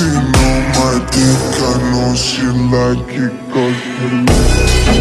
She know my dick, I know she like it cause